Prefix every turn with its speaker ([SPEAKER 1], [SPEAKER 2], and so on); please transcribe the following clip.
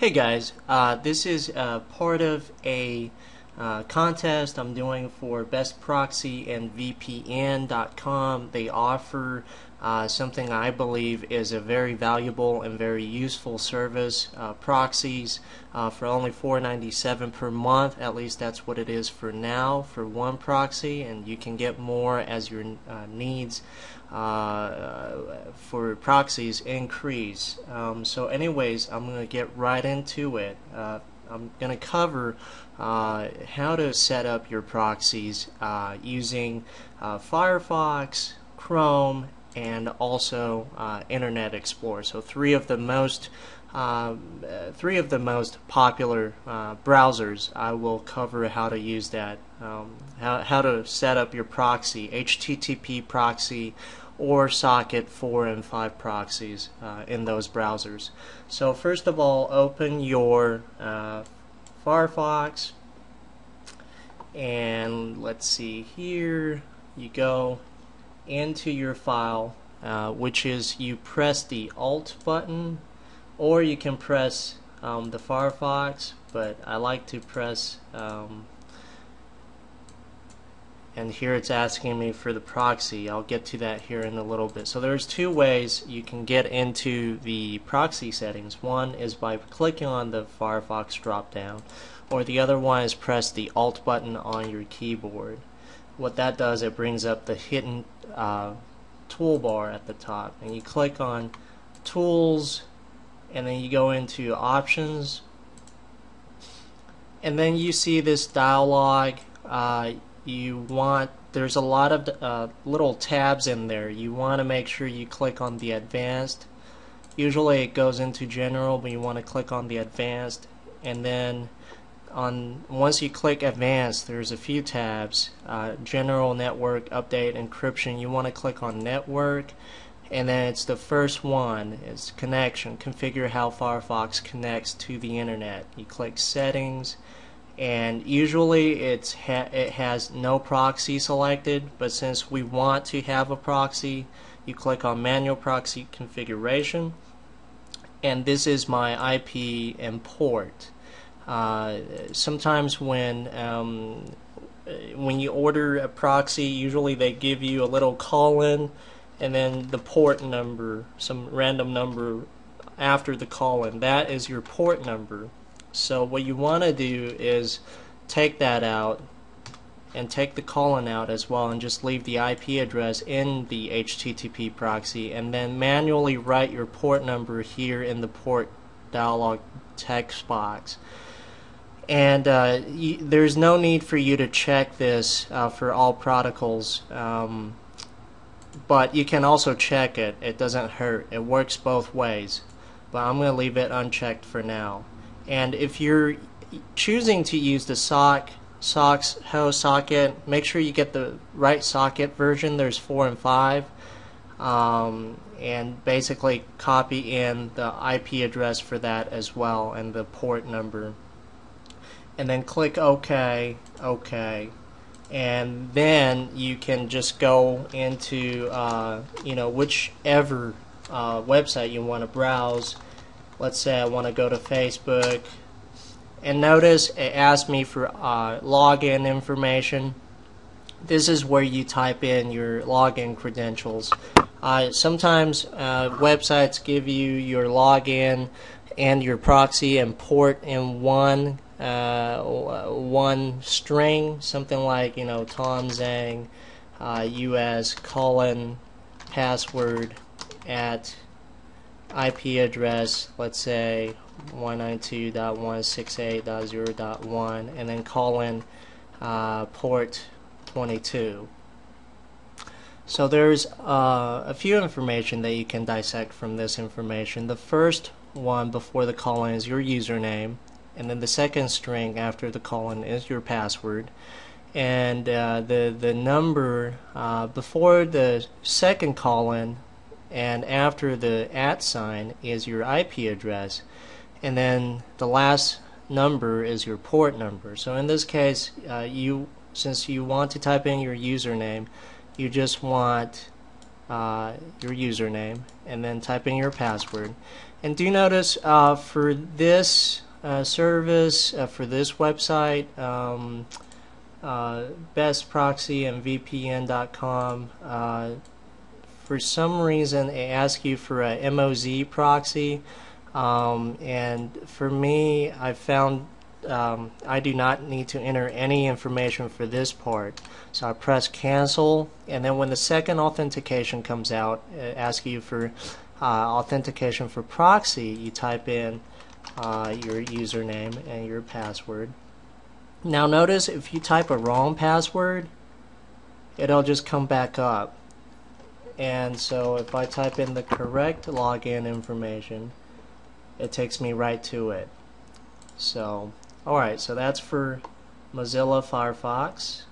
[SPEAKER 1] Hey guys, uh, this is uh, part of a uh, contest I'm doing for Best Proxy and VPN.com. They offer uh, something I believe is a very valuable and very useful service. Uh, proxies uh, for only $4.97 per month, at least that's what it is for now for one proxy, and you can get more as your uh, needs uh, for proxies increase. Um, so, anyways, I'm going to get right into it. Uh, I'm going to cover uh, how to set up your proxies uh, using uh, Firefox, Chrome, and also uh, Internet Explorer. So three of the most uh, three of the most popular uh, browsers. I will cover how to use that, um, how, how to set up your proxy, HTTP proxy, or socket 4 and 5 proxies uh, in those browsers. So first of all, open your uh, Firefox, and let's see here. You go into your file, uh, which is you press the Alt button, or you can press um, the Firefox, but I like to press, um, and here it's asking me for the proxy. I'll get to that here in a little bit. So there's two ways you can get into the proxy settings. One is by clicking on the Firefox drop down, or the other one is press the Alt button on your keyboard what that does, it brings up the hidden uh, toolbar at the top. And you click on Tools, and then you go into Options. And then you see this dialog. Uh, you want there's a lot of uh, little tabs in there. You want to make sure you click on the Advanced. Usually it goes into General, but you want to click on the Advanced, and then on once you click advanced there's a few tabs uh, general network update encryption. You want to click on network and then it's the first one. Is connection. Configure how Firefox connects to the internet. You click settings and usually it's ha it has no proxy selected but since we want to have a proxy you click on manual proxy configuration and this is my IP and port sometimes when um, when you order a proxy, usually they give you a little call-in and then the port number, some random number after the call-in. That is your port number. So what you want to do is take that out and take the call-in out as well and just leave the IP address in the HTTP proxy and then manually write your port number here in the port dialog text box and uh, there's no need for you to check this uh, for all protocols um, but you can also check it. It doesn't hurt. It works both ways. But I'm going to leave it unchecked for now. And if you're choosing to use the sock socks ho socket make sure you get the right socket version. There's four and five. Um, and basically copy in the IP address for that as well and the port number and then click OK, OK, and then you can just go into uh, you know whichever uh, website you want to browse. Let's say I want to go to Facebook, and notice it asks me for uh, login information. This is where you type in your login credentials. Uh, sometimes uh, websites give you your login and your proxy and port in one uh, one string, something like you know Tom Zhang, uh, U.S. colon password at IP address, let's say 192.168.0.1, and then colon uh, port 22. So there's uh, a few information that you can dissect from this information. The first one before the colon is your username and then the second string after the colon is your password. And uh, the the number uh, before the second colon and after the at sign is your IP address and then the last number is your port number. So in this case uh, you since you want to type in your username you just want uh, your username and then type in your password. And do notice uh, for this uh, service, uh, for this website, um, uh, uh, for some reason it asks you for a MOZ proxy. Um, and for me, I found um, I do not need to enter any information for this part. So I press cancel, and then when the second authentication comes out, it asks you for uh, authentication for proxy. You type in uh, your username and your password. Now notice if you type a wrong password, it'll just come back up. And so if I type in the correct login information, it takes me right to it. So, alright, so that's for Mozilla Firefox.